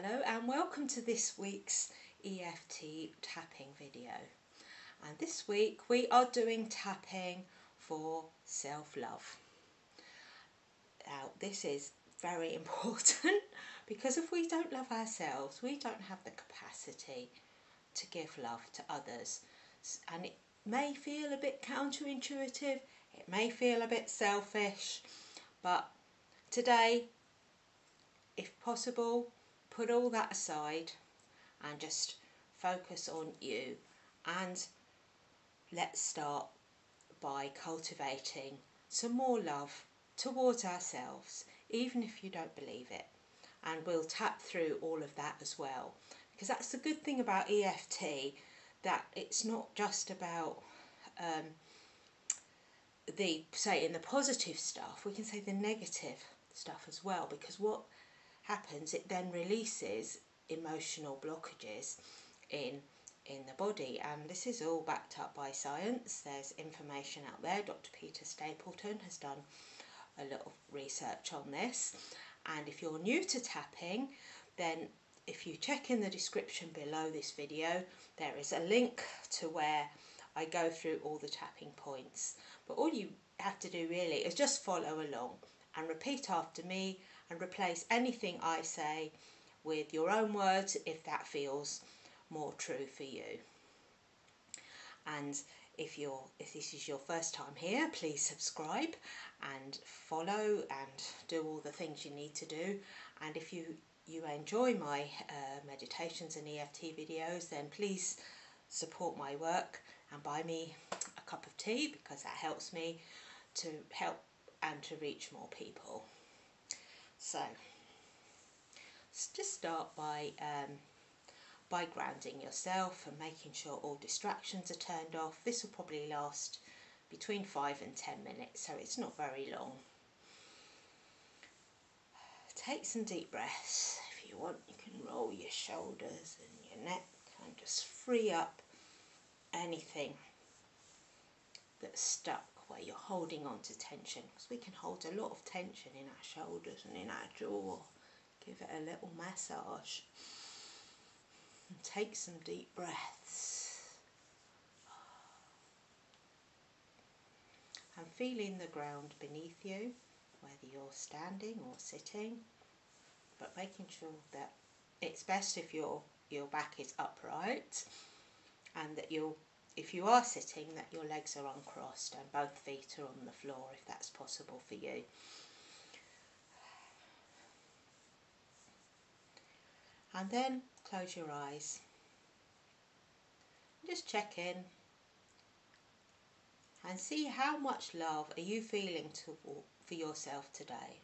Hello and welcome to this week's EFT tapping video. And this week we are doing tapping for self-love. Now this is very important because if we don't love ourselves we don't have the capacity to give love to others and it may feel a bit counterintuitive, it may feel a bit selfish but today if possible put all that aside and just focus on you and let's start by cultivating some more love towards ourselves even if you don't believe it. And we'll tap through all of that as well. Because that's the good thing about EFT that it's not just about um, the say in the positive stuff we can say the negative stuff as well because what happens, it then releases emotional blockages in in the body. And this is all backed up by science. There's information out there. Dr Peta Stapleton has done a little research on this. And if you're new to tapping then if you check in the description below this video there is a link to where I go through all the tapping points. But all you have to do really is just follow along and repeat after me and replace anything I say with your own words if that feels more true for you. And if you're if this is your first time here, please subscribe and follow and do all the things you need to do. And if you you enjoy my uh, meditations and EFT videos, then please support my work and buy me a cup of tea because that helps me to help and to reach more people. So just start by um, by grounding yourself and making sure all distractions are turned off. This will probably last between 5 and 10 minutes, so it's not very long. Take some deep breaths. If you want, you can roll your shoulders and your neck and just free up anything that's stuck where you're holding on to tension because we can hold a lot of tension in our shoulders and in our jaw. Give it a little massage. And take some deep breaths. And feeling the ground beneath you, whether you're standing or sitting, but making sure that it's best if your your back is upright and that you're if you are sitting that your legs are uncrossed and both feet are on the floor if that's possible for you. And then close your eyes. Just check in and see how much love are you feeling to, for yourself today.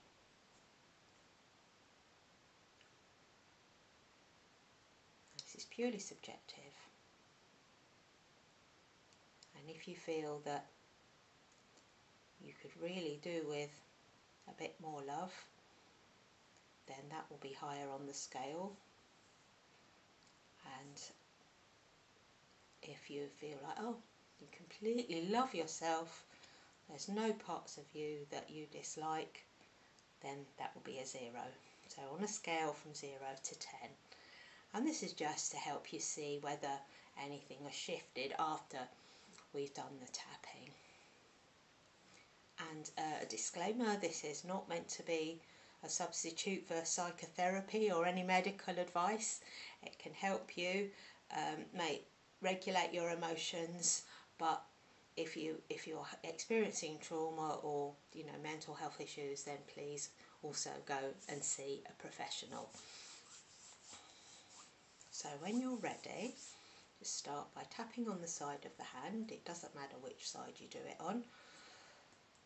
This is purely subjective. And if you feel that you could really do with a bit more love, then that will be higher on the scale. And if you feel like, oh, you completely love yourself, there's no parts of you that you dislike, then that will be a zero. So on a scale from zero to 10. And this is just to help you see whether anything has shifted after we've done the tapping. And uh, a disclaimer, this is not meant to be a substitute for psychotherapy or any medical advice. It can help you um, make, regulate your emotions, but if you if you're experiencing trauma or you know mental health issues, then please also go and see a professional. So when you're ready, start by tapping on the side of the hand. It doesn't matter which side you do it on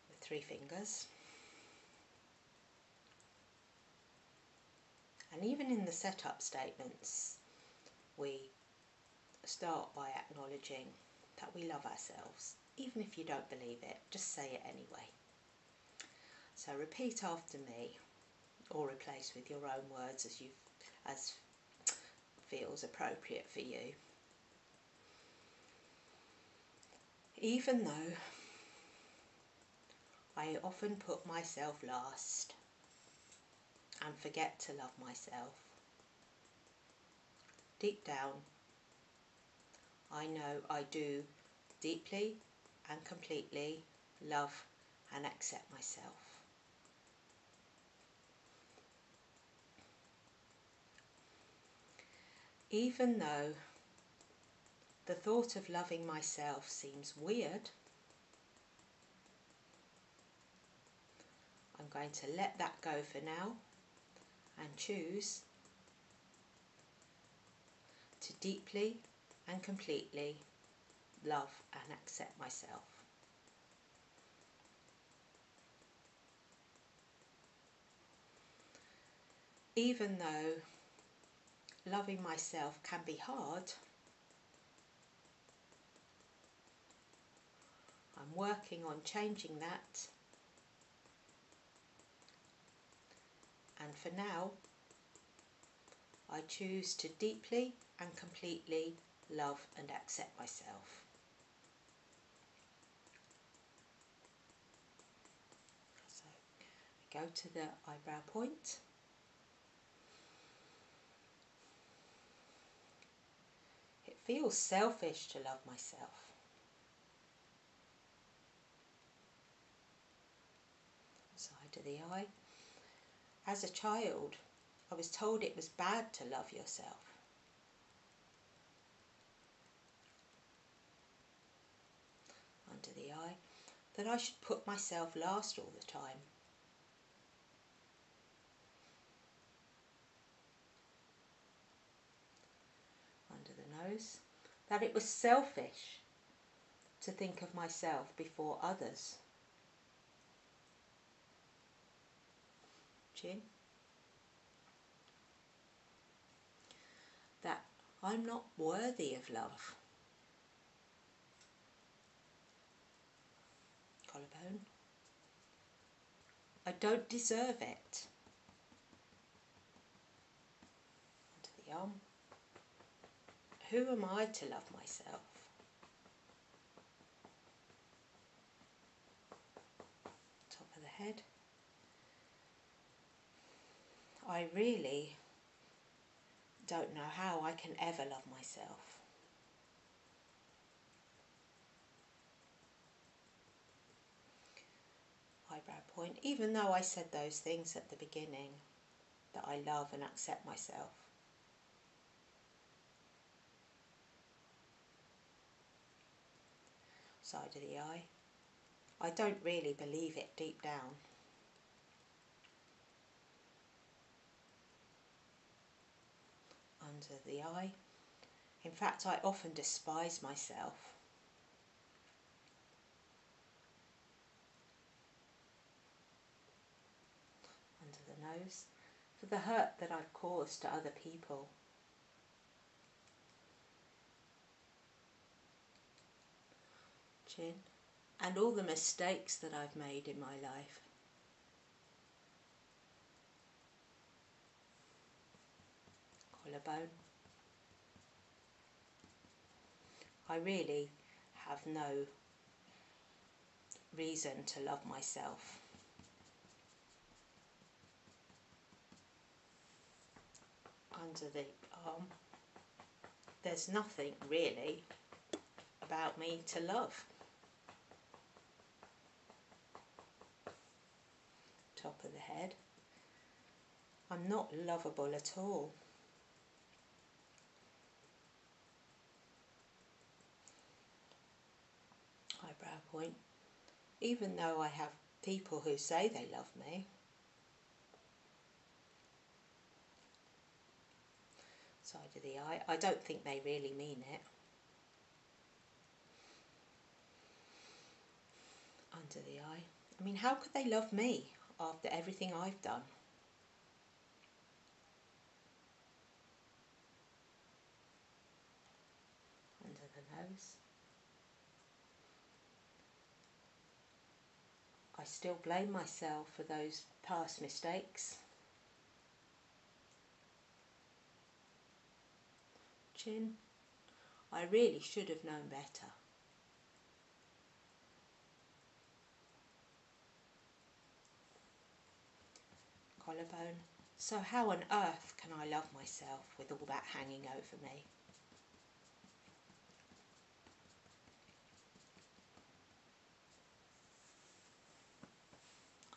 with three fingers. And even in the setup statements, we start by acknowledging that we love ourselves. Even if you don't believe it, just say it anyway. So repeat after me or replace with your own words as you as feels appropriate for you. Even though I often put myself last and forget to love myself. deep down, I know I do deeply and completely love and accept myself. Even though the thought of loving myself seems weird, I'm going to let that go for now and choose to deeply and completely love and accept myself. Even though loving myself can be hard, I'm working on changing that and for now I choose to deeply and completely love and accept myself. So we go to the eyebrow point. It feels selfish to love myself. Side the eye. As a child, I was told it was bad to love yourself. Under the eye, that I should put myself last all the time. Under the nose, that it was selfish to think of myself before others. Chin. That I'm not worthy of love. Collarbone. I don't deserve it. Onto the arm. Who am I to love myself? Top of the head. I really don't know how I can ever love myself. Eyebrow point, even though I said those things at the beginning, that I love and accept myself. Side of the eye. I don't really believe it deep down. Under the eye. In fact, I often despise myself. Under the nose, for the hurt that I've caused to other people. Chin, and all the mistakes that I've made in my life. Collarbone. I really have no reason to love myself. Under the arm, there's nothing really about me to love. Top of the head, I'm not lovable at all. Point, even though I have people who say they love me. Side of the eye, I don't think they really mean it. Under the eye, I mean, how could they love me after everything I've done? Under the nose. I still blame myself for those past mistakes. Chin, I really should have known better. Collarbone, So how on earth can I love myself with all that hanging over me?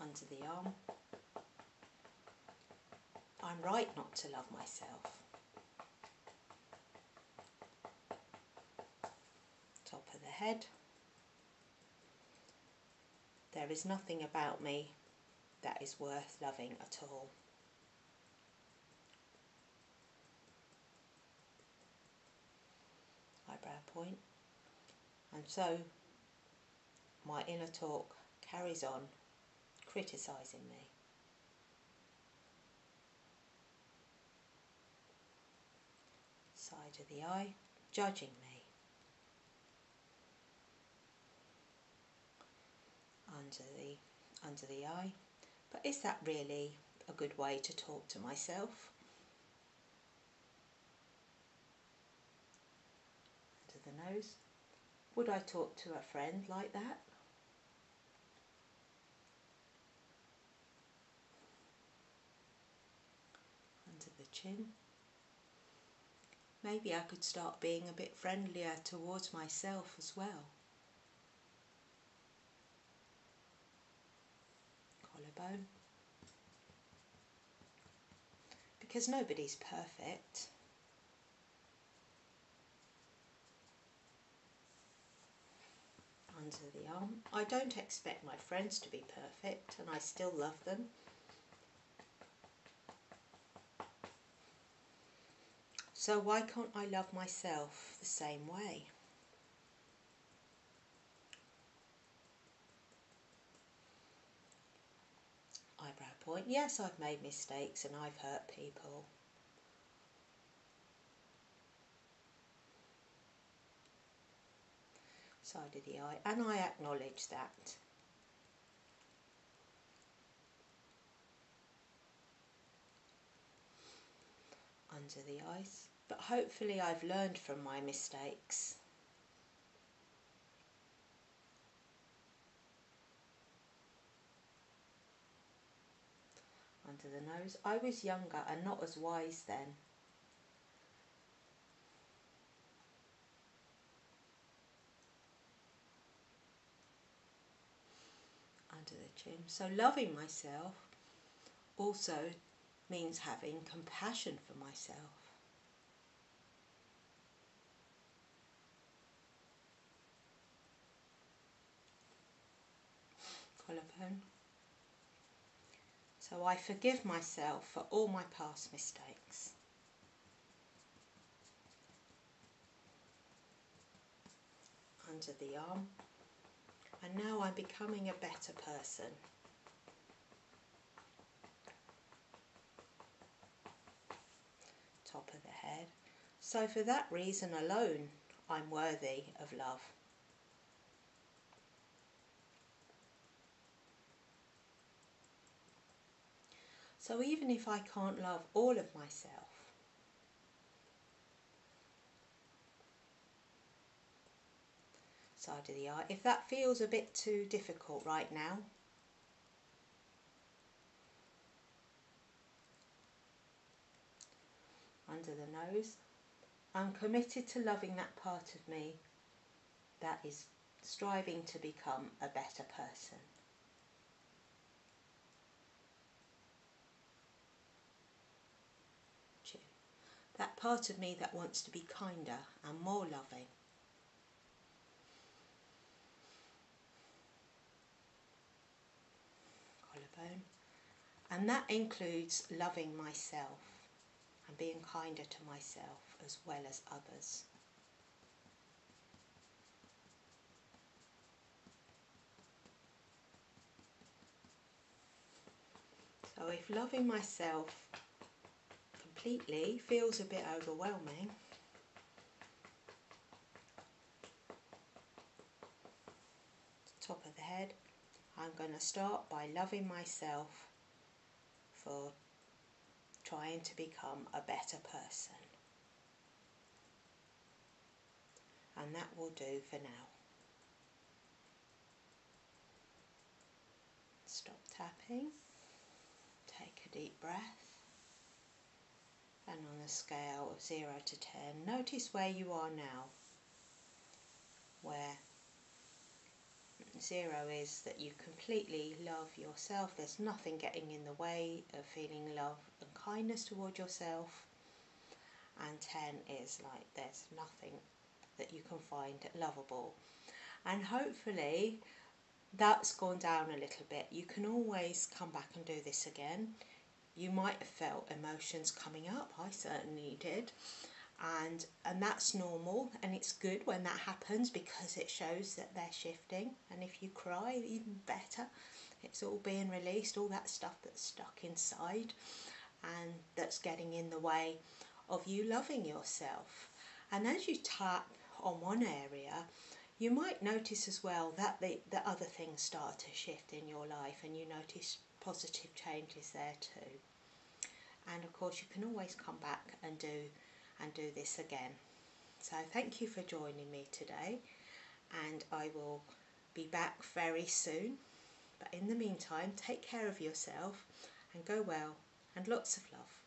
Under the arm. I'm right not to love myself. Top of the head. There is nothing about me that is worth loving at all. Eyebrow point. And so my inner talk carries on criticising me. Side of the eye, judging me. Under the under the eye. But is that really a good way to talk to myself? Under the nose. Would I talk to a friend like that? Chin. Maybe I could start being a bit friendlier towards myself as well. collarbone. Because nobody's perfect. Under the arm. I don't expect my friends to be perfect and I still love them. So why can't I love myself the same way? eyebrow point. Yes, I've made mistakes and I've hurt people. Side of the eye, and I acknowledge that. Under the eyes, but hopefully I've learned from my mistakes. under the nose. I was younger and not as wise then. Under the chin. So loving myself also means having compassion for myself. Collarbone. So I forgive myself for all my past mistakes. Under the arm. And now I'm becoming a better person. Top of the head. So for that reason alone, I'm worthy of love. So even if I can't love all of myself, side of the eye, if that feels a bit too difficult right now, under the nose, I'm committed to loving that part of me that is striving to become a better person. That part of me that wants to be kinder and more loving. Collarbone. And that includes loving myself and being kinder to myself as well as others. So if loving myself completely feels a bit overwhelming. Top of the head, I'm going to start by loving myself for trying to become a better person. And that will do for now. Stop tapping. Take a deep breath. A scale of 0 to 10, notice where you are now. Where 0 is that you completely love yourself, there's nothing getting in the way of feeling love and kindness toward yourself. And 10 is like there's nothing that you can find lovable. And hopefully that's gone down a little bit. You can always come back and do this again. You might have felt emotions coming up, I certainly did. And, and that's normal and it's good when that happens because it shows that they're shifting. And if you cry even better. It's all being released all that stuff that's stuck inside and that's getting in the way of you loving yourself. And as you tap on one area you might notice as well that the, the other things start to shift in your life and you notice positive changes there too. And of course you can always come back and do and do this again. So thank you for joining me today and I will be back very soon. But in the meantime, take care of yourself and go well and lots of love.